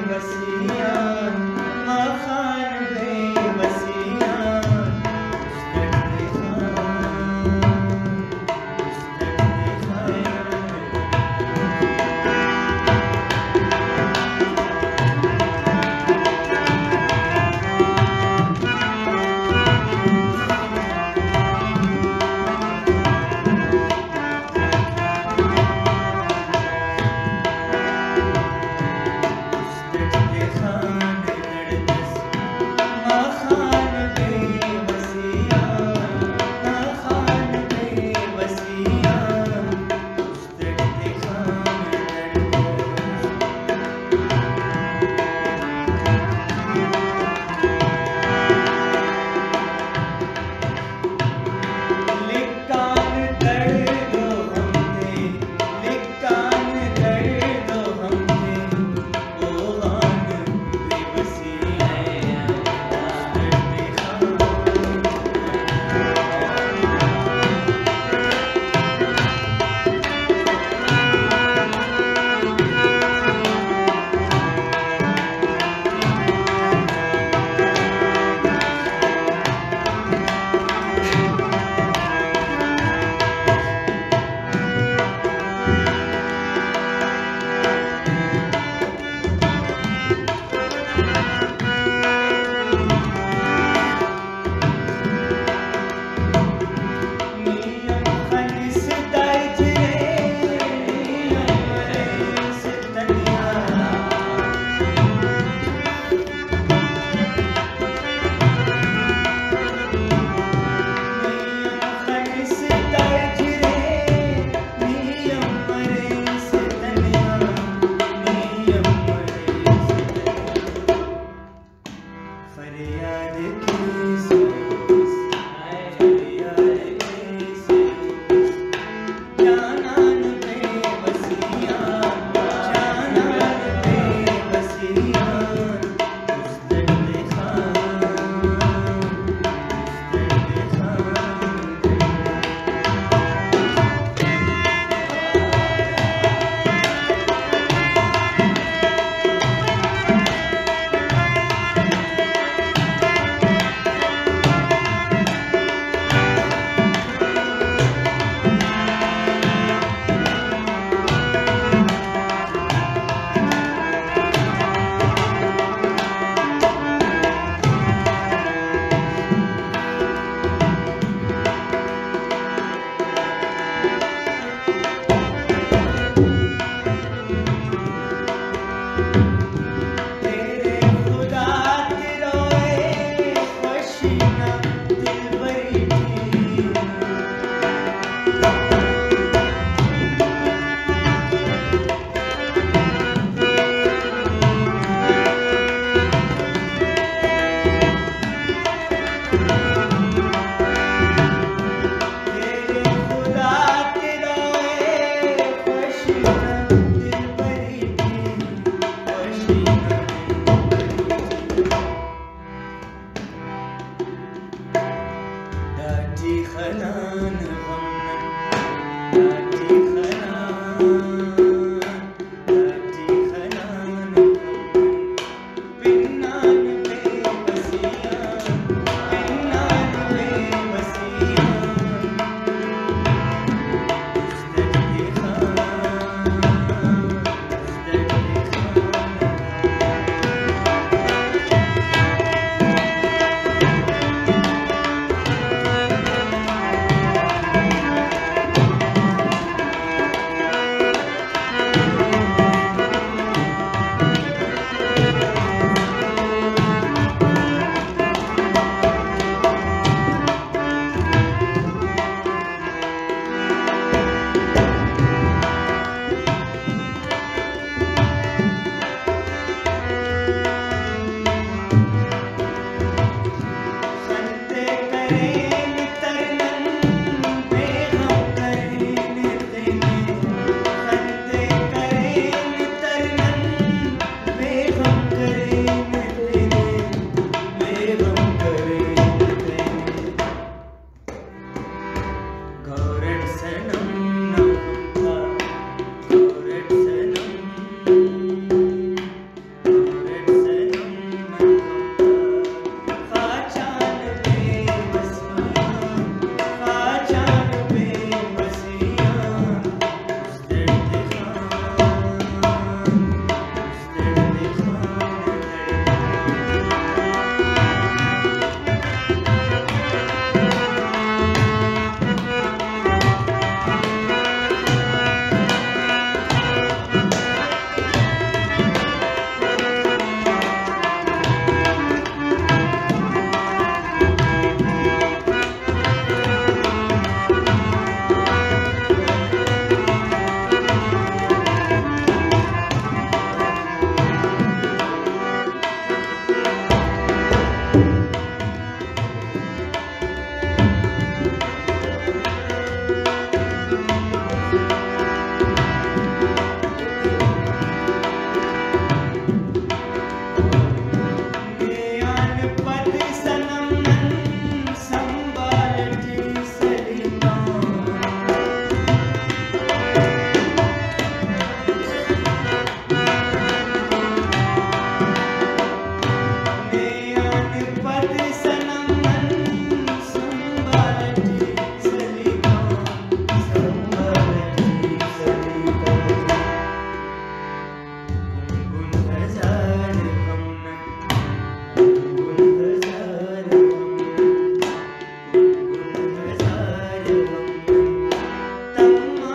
Messiah.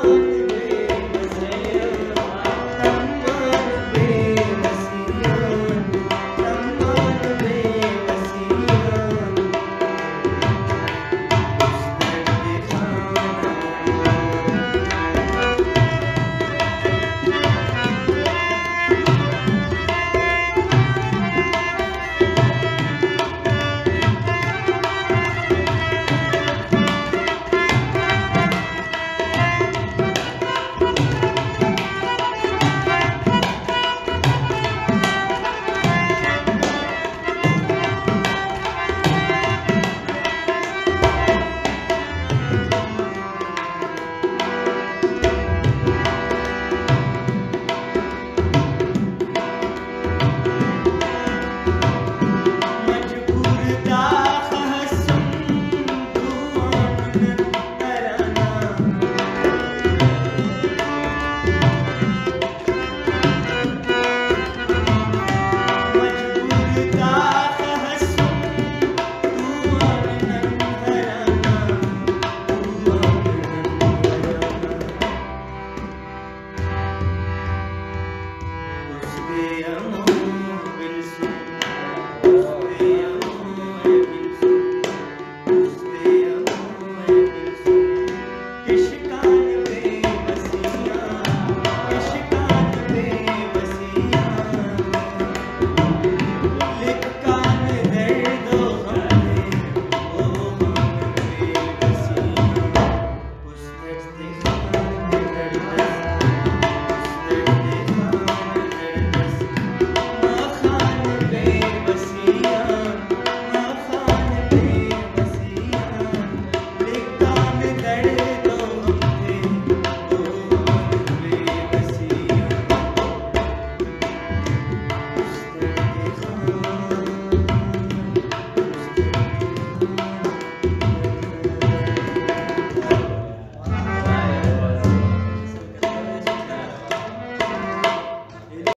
you.